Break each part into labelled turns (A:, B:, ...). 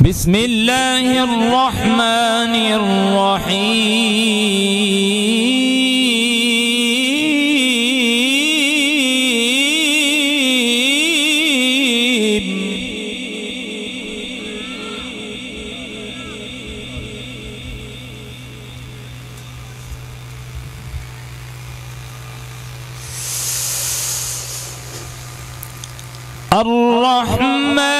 A: بسم الله الرحمن الرحيم. الرحمن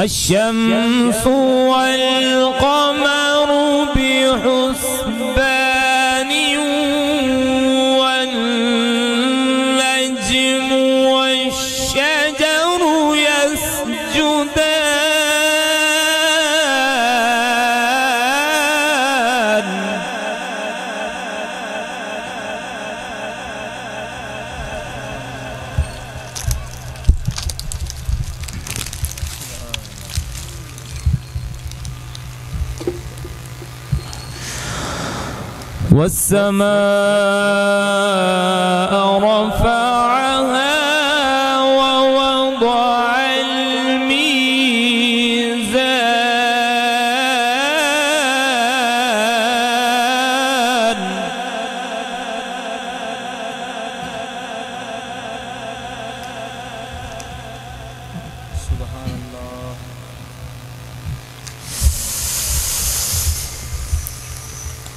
A: الشمس والقمر. والسماء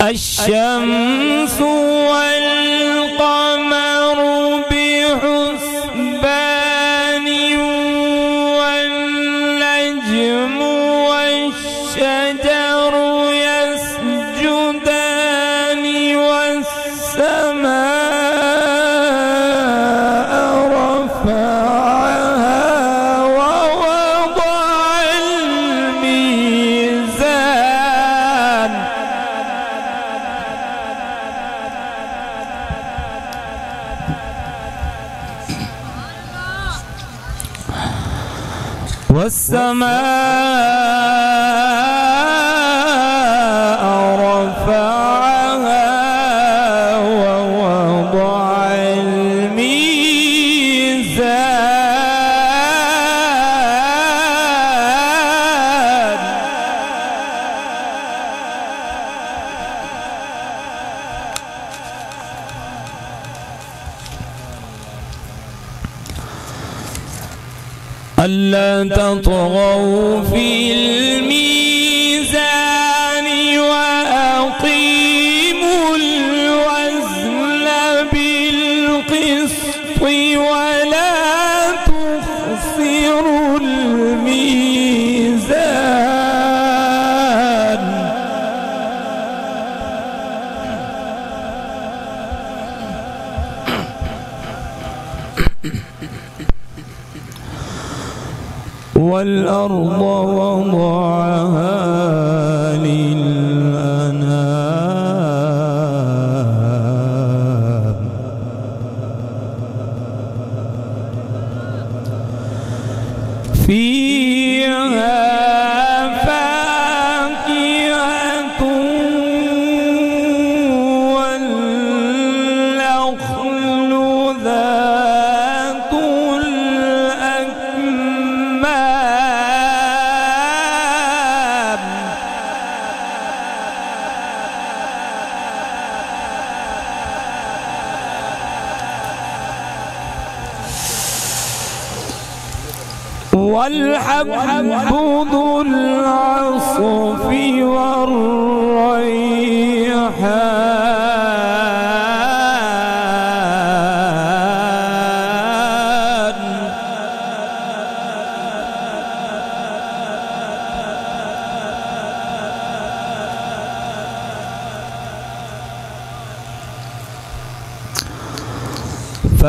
A: الشمس والقمر ألا تطغوا في الم والأرض وضعها. والحب ذو العصف والرحم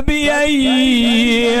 A: فبأي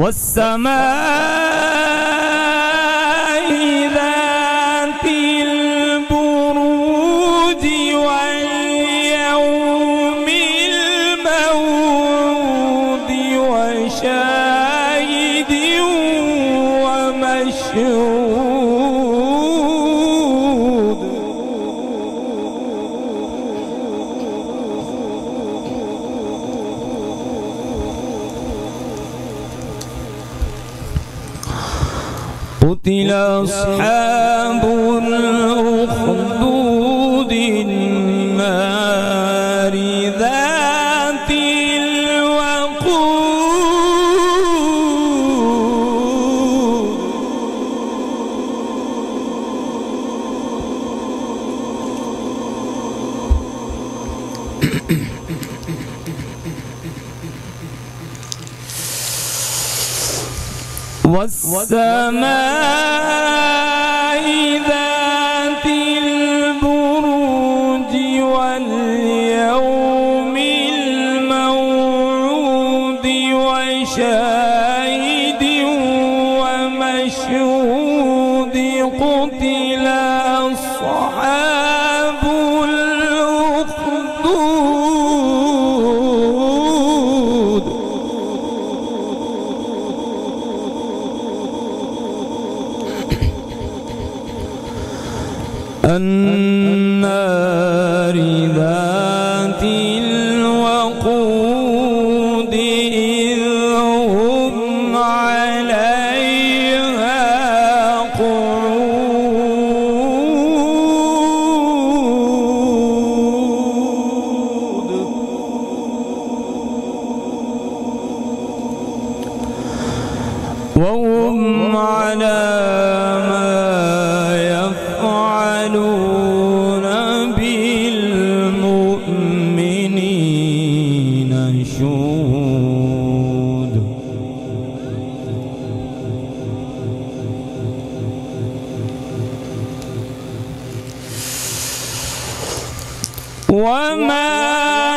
A: والسماء قتل أصحاب والسماء ذات البروج واليوم الموعود وشاهد ومشهود قتل أصحاب على ما يفعلون بالمؤمنين شهود. وما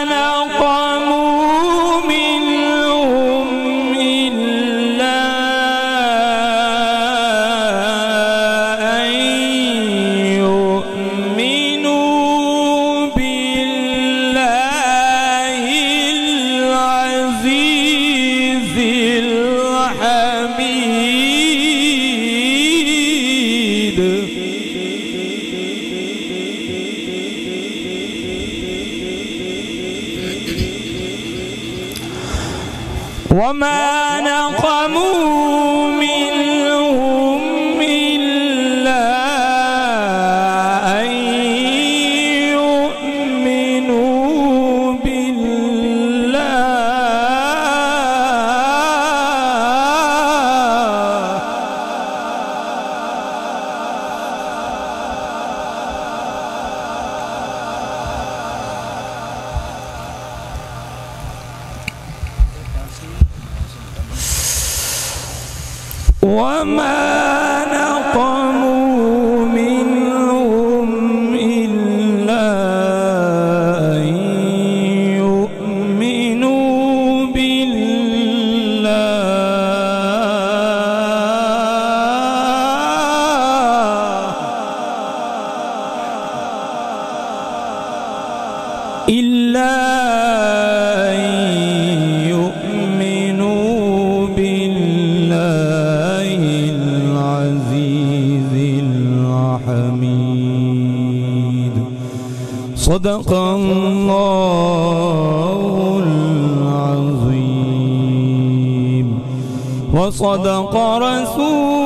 A: وما وما نقموا صدق الله العظيم. وصدق رسول